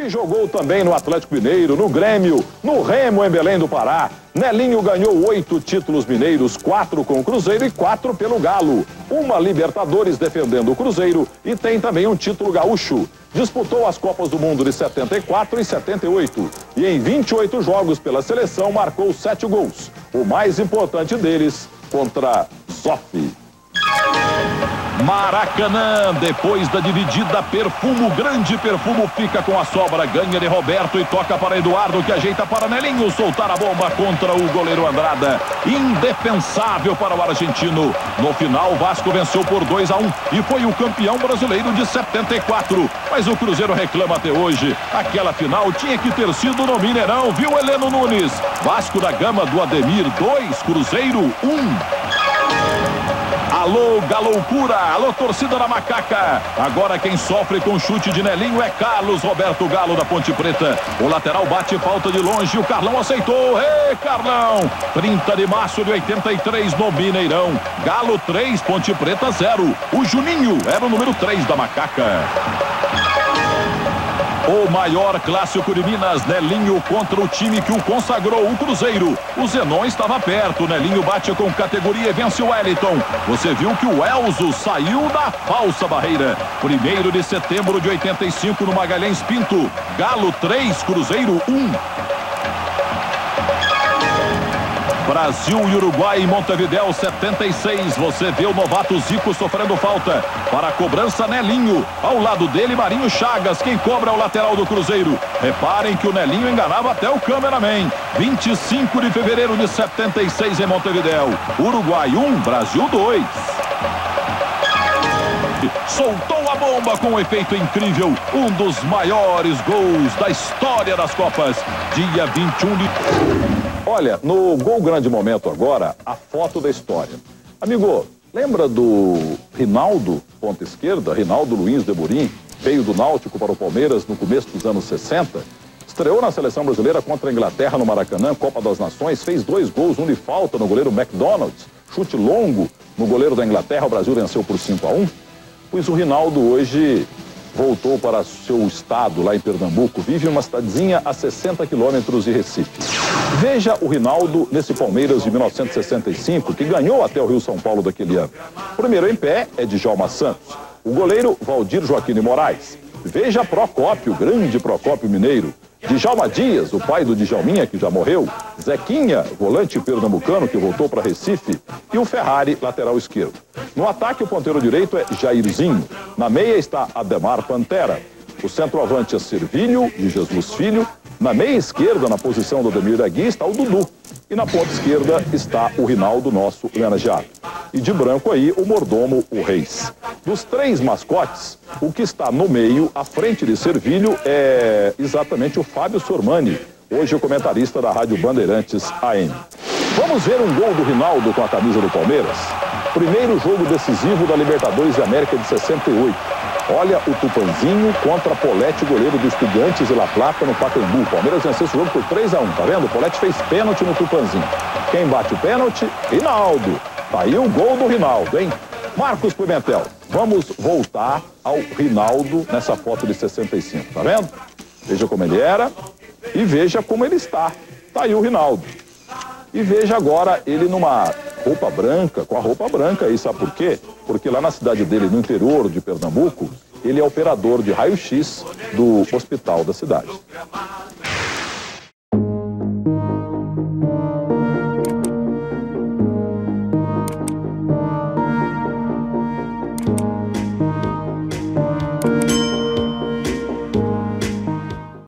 que jogou também no Atlético Mineiro, no Grêmio, no Remo em Belém do Pará. Nelinho ganhou oito títulos mineiros, quatro com o Cruzeiro e quatro pelo Galo. Uma Libertadores defendendo o Cruzeiro e tem também um título gaúcho. Disputou as Copas do Mundo de 74 e 78 e em 28 jogos pela seleção marcou sete gols. O mais importante deles contra Zoff. Maracanã, depois da dividida, Perfumo, grande Perfumo, fica com a sobra, ganha de Roberto e toca para Eduardo, que ajeita para Nelinho, soltar a bomba contra o goleiro Andrada. Indefensável para o argentino. No final, Vasco venceu por 2 a 1 e foi o campeão brasileiro de 74. Mas o Cruzeiro reclama até hoje. Aquela final tinha que ter sido no Mineirão, viu, Heleno Nunes? Vasco da Gama do Ademir, 2, Cruzeiro 1. Um. Alô, galoucura! Alô, torcida da macaca! Agora quem sofre com chute de Nelinho é Carlos Roberto Galo da Ponte Preta. O lateral bate falta de longe, o Carlão aceitou. Ei, Carlão! 30 de março de 83 no Mineirão. Galo 3, Ponte Preta 0. O Juninho era o número 3 da macaca. O maior clássico de Minas, Nelinho contra o time que o consagrou, o Cruzeiro. O Zenon estava perto, Nelinho bate com categoria e vence o Wellington. Você viu que o Elzo saiu da falsa barreira. Primeiro de setembro de 85 no Magalhães Pinto. Galo 3, Cruzeiro 1. Brasil e Uruguai em Montevideo 76. Você vê o novato Zico sofrendo falta. Para a cobrança, Nelinho. Ao lado dele, Marinho Chagas. Quem cobra é o lateral do Cruzeiro. Reparem que o Nelinho enganava até o cameraman. 25 de fevereiro de 76 em Montevideo. Uruguai 1, Brasil 2 soltou a bomba com um efeito incrível. Um dos maiores gols da história das Copas. Dia 21 de. Olha, no Gol Grande Momento agora, a foto da história. Amigo, lembra do Rinaldo, ponta esquerda, Rinaldo Luiz de Burim, veio do Náutico para o Palmeiras no começo dos anos 60? Estreou na seleção brasileira contra a Inglaterra no Maracanã, Copa das Nações, fez dois gols, um de falta no goleiro McDonald's, chute longo no goleiro da Inglaterra, o Brasil venceu por 5 a 1. Pois o Rinaldo hoje voltou para seu estado, lá em Pernambuco, vive uma cidadezinha a 60 quilômetros de Recife. Veja o Rinaldo nesse Palmeiras de 1965, que ganhou até o Rio São Paulo daquele ano. Primeiro em pé é Djalma Santos. O goleiro Valdir Joaquim de Moraes. Veja Procópio, grande Procópio Mineiro. Djalma Dias, o pai do Djalminha, que já morreu, Zequinha, volante pernambucano, que voltou para Recife, e o Ferrari, lateral esquerdo. No ataque, o ponteiro direito é Jairzinho. Na meia está Ademar Pantera. O centroavante é Servilho, de Jesus Filho. Na meia esquerda, na posição do Ademir Agui, está o Dudu. E na ponta esquerda está o Rinaldo, nosso homenageado. E de branco aí, o mordomo, o Reis. Dos três mascotes, o que está no meio, à frente de Servilho, é exatamente o Fábio Sormani, hoje o comentarista da Rádio Bandeirantes AM. Vamos ver um gol do Rinaldo com a camisa do Palmeiras? Primeiro jogo decisivo da Libertadores de América de 68. Olha o Tupanzinho contra Polete, goleiro do Estudiantes de La Plata no Pacaembu. Palmeiras venceu esse jogo por 3 a 1 tá vendo? Polete fez pênalti no Tupanzinho. Quem bate o pênalti? Rinaldo. Tá aí o gol do Rinaldo, hein? Marcos Pimentel, vamos voltar ao Rinaldo nessa foto de 65, tá vendo? Veja como ele era e veja como ele está. Tá aí o Rinaldo. E veja agora ele numa roupa branca, com a roupa branca aí, sabe por quê? Porque lá na cidade dele, no interior de Pernambuco, ele é operador de raio-x do hospital da cidade.